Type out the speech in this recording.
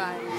Bye.